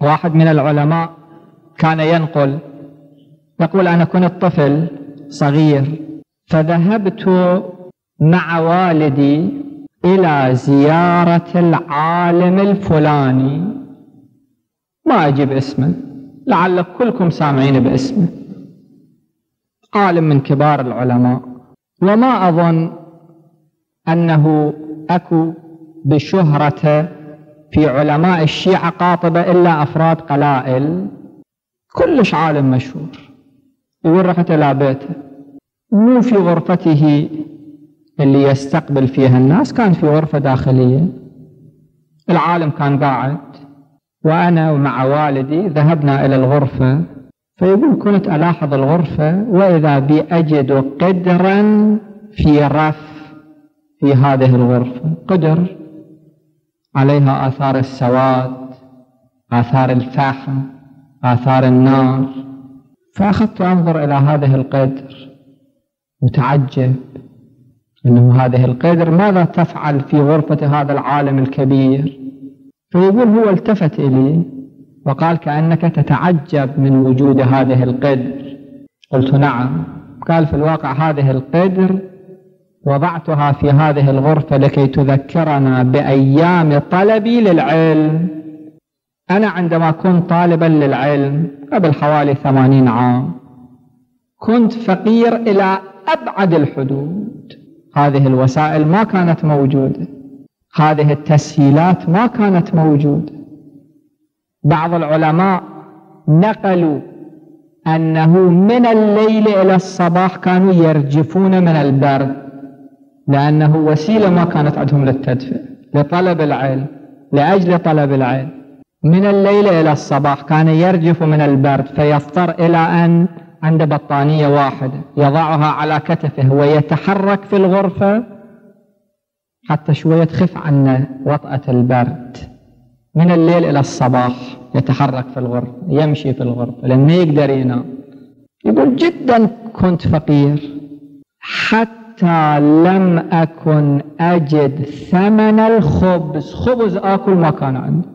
واحد من العلماء كان ينقل يقول أنا كنت طفل صغير فذهبت مع والدي إلى زيارة العالم الفلاني. ما أجيب اسمه لعل كلكم سامعين باسمه. عالم من كبار العلماء. وما أظن أنه أكو بشهرة في علماء الشيعة قاطبة إلا أفراد قلائل. كلش عالم مشهور. يقول إلى بيته مو في غرفته اللي يستقبل فيها الناس كان في غرفة داخلية. العالم كان قاعد. وأنا ومع والدي ذهبنا إلى الغرفة. فيقول كنت ألاحظ الغرفة وإذا بي أجد قدرا في رف في هذه الغرفة. قدر. عليها آثار السواد آثار الفحم آثار النار. فأخذت أنظر إلى هذه القدر متعجب أنه هذه القدر ماذا تفعل في غرفة هذا العالم الكبير؟ فيقول هو التفت إلي وقال كأنك تتعجب من وجود هذه القدر. قلت نعم. قال في الواقع هذه القدر وضعتها في هذه الغرفة لكي تذكرنا بأيام طلبي للعلم. أنا عندما كنت طالبا للعلم قبل حوالي ثمانين عام كنت فقير إلى أبعد الحدود. هذه الوسائل ما كانت موجودة. هذه التسهيلات ما كانت موجودة. بعض العلماء نقلوا أنه من الليل إلى الصباح كانوا يرجفون من البرد. لأنه وسيلة ما كانت عندهم للتدفئة لطلب العلم لأجل طلب العلم. من الليل إلى الصباح كان يرجف من البرد فيضطر إلى أن عنده بطانية واحدة يضعها على كتفه ويتحرك في الغرفة حتى شوية تخف عنه وطأة البرد. من الليل إلى الصباح يتحرك في الغرفة يمشي في الغرفة لما يقدر ينام. يقول جدا كنت فقير. حتى حتى لم أكن أجد ثمن الخبز. خبز آكل ما كان عندي.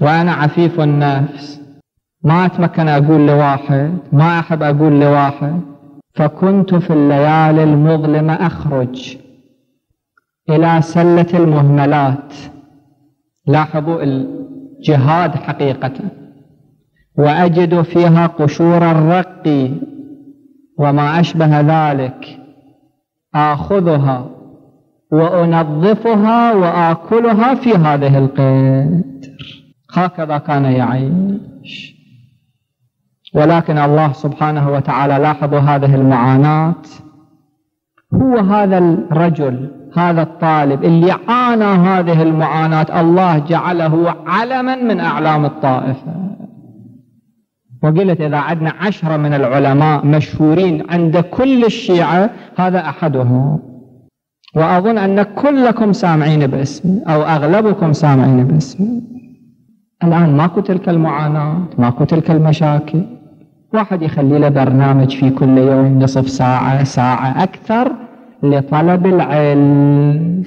وأنا عفيف النفس. ما أتمكن أقول لواحد. ما أحب أقول لواحد. فكنت في الليالي المظلمة أخرج إلى سلة المهملات. لاحظوا الجهاد حقيقة. وأجد فيها قشور الرق. وما أشبه ذلك. آخذها وأنظفها وآكلها في هذه القدر هكذا كان يعيش. ولكن الله سبحانه وتعالى لاحظوا هذه المعاناة. هو هذا الرجل هذا الطالب اللي عانى هذه المعاناة الله جعله علما من أعلام الطائفة. وقلت إذا عندنا عشرة من العلماء مشهورين عند كل الشيعة هذا أحدهم. وأظن أن كلكم سامعين باسمه أو أغلبكم سامعين باسمه الآن ماكو تلك المعاناة ماكو تلك المشاكل. واحد يخلي له برنامج في كل يوم نصف ساعة ساعة أكثر لطلب العلم.